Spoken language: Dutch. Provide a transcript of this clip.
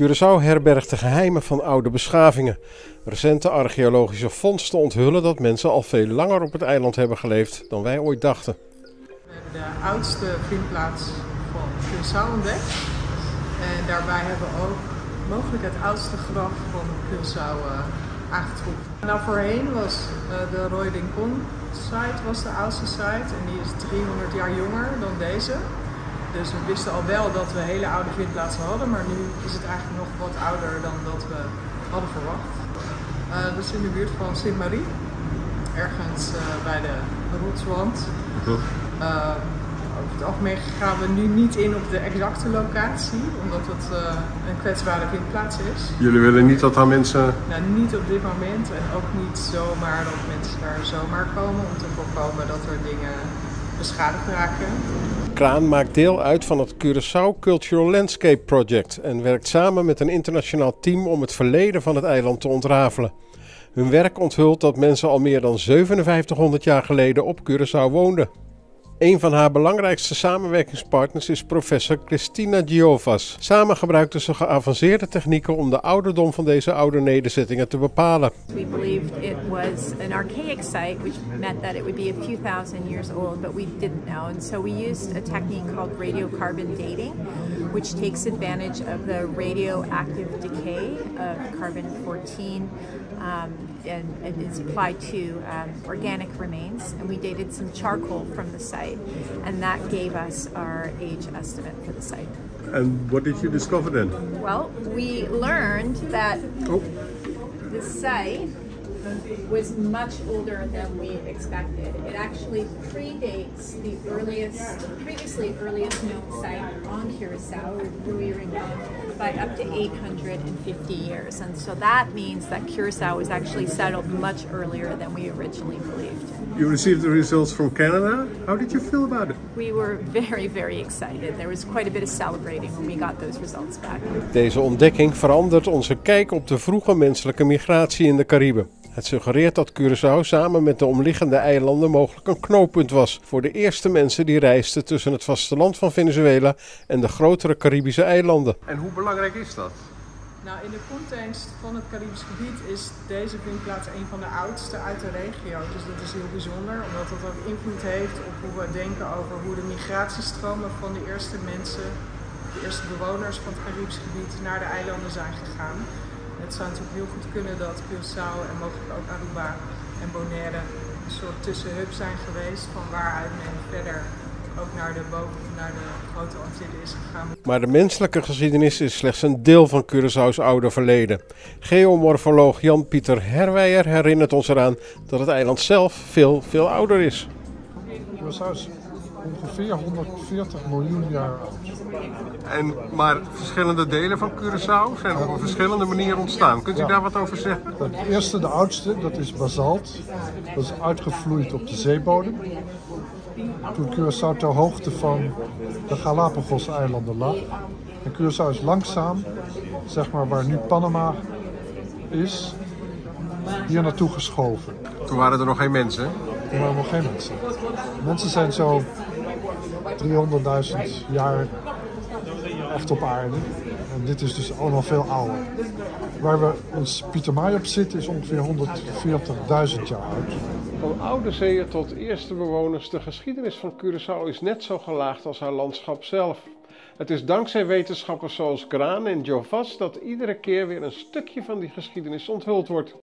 Curaçao herbergt de geheimen van oude beschavingen. Recente archeologische vondsten onthullen dat mensen al veel langer op het eiland hebben geleefd dan wij ooit dachten. We hebben de oudste vindplaats van Curaçao ontdekt. En daarbij hebben we ook mogelijk het oudste graf van Curaçao uh, aangetroffen. Nou, voorheen was uh, de Roy Rincon site was de oudste site en die is 300 jaar jonger dan deze. Dus we wisten al wel dat we hele oude vindplaatsen hadden, maar nu is het eigenlijk nog wat ouder dan dat we hadden verwacht. Uh, dat is in de buurt van Sint-Marie, ergens uh, bij de rotswand. Uh, over het algemeen gaan we nu niet in op de exacte locatie, omdat het een kwetsbare vindplaats is. Jullie willen niet dat daar mensen... Nou, niet op dit moment en ook niet zomaar dat mensen daar zomaar komen om te voorkomen dat er dingen beschadigd raken. Kraan maakt deel uit van het Curaçao Cultural Landscape Project en werkt samen met een internationaal team om het verleden van het eiland te ontrafelen. Hun werk onthult dat mensen al meer dan 5700 jaar geleden op Curaçao woonden. Een van haar belangrijkste samenwerkingspartners is professor Christina Giovas. Samen gebruikten ze geavanceerde technieken om de ouderdom van deze oude nederzettingen te bepalen. We believed it was an archaic site, which meant that it would be a few thousand years old, but we didn't know. And so we used a technique called radiocarbon dating, which takes advantage of the radioactive decay of carbon 14 um, and it is applied to um, organic remains. And we dated some charcoal from the site, and that gave us our age estimate for the site. And what did you discover then? Well, we learned that oh. the site was much older than we expected. It actually predates the earliest, previously earliest known site on Curacao, Rui Rincon, by up to 850 years. And so that means that Curacao was actually settled much earlier than we originally believed. You received the results from Canada. How did you feel about it? We were very, very excited. There was quite a bit of celebrating when we got those results back. Deze ontdekking verandert onze kijk op de vroege menselijke migratie in de Cariben. Het suggereert dat Curaçao samen met de omliggende eilanden mogelijk een knooppunt was voor de eerste mensen die reisden tussen het vasteland van Venezuela en de grotere Caribische eilanden. En hoe belangrijk is dat? Nou, in de context van het Caribisch gebied is deze vindplaats een van de oudste uit de regio. Dus dat is heel bijzonder, omdat dat ook invloed heeft op hoe we denken over hoe de migratiestromen van de eerste mensen, de eerste bewoners van het Caribisch gebied naar de eilanden zijn gegaan. Het zou natuurlijk heel goed kunnen dat Curaçao en mogelijk ook Aruba en Bonaire een soort tussenhub zijn geweest van waaruit men verder ook naar de, boven, naar de grote Antillen is gegaan. Maar de menselijke geschiedenis is slechts een deel van Curaçao's oude verleden. Geomorfoloog Jan-Pieter Herwijer herinnert ons eraan dat het eiland zelf veel, veel ouder is. Curaçao is ongeveer 140 miljoen jaar oud. En, maar verschillende delen van Curaçao zijn op een verschillende manier ontstaan. Kunt u daar wat over zeggen? Het eerste, de oudste, dat is basalt. Dat is uitgevloeid op de zeebodem. Toen Curaçao ter hoogte van de Galapagos-eilanden lag. En Curaçao is langzaam, zeg maar waar nu Panama is, hier naartoe geschoven. Toen waren er nog geen mensen? Toen waren er nog geen mensen. Mensen zijn zo 300.000 jaar echt op aarde. En dit is dus allemaal veel ouder. Waar we ons Pieter op zitten is ongeveer 140.000 jaar oud. Van oude zeeën tot eerste bewoners, de geschiedenis van Curaçao is net zo gelaagd als haar landschap zelf. Het is dankzij wetenschappers zoals Graan en Jovas dat iedere keer weer een stukje van die geschiedenis onthuld wordt.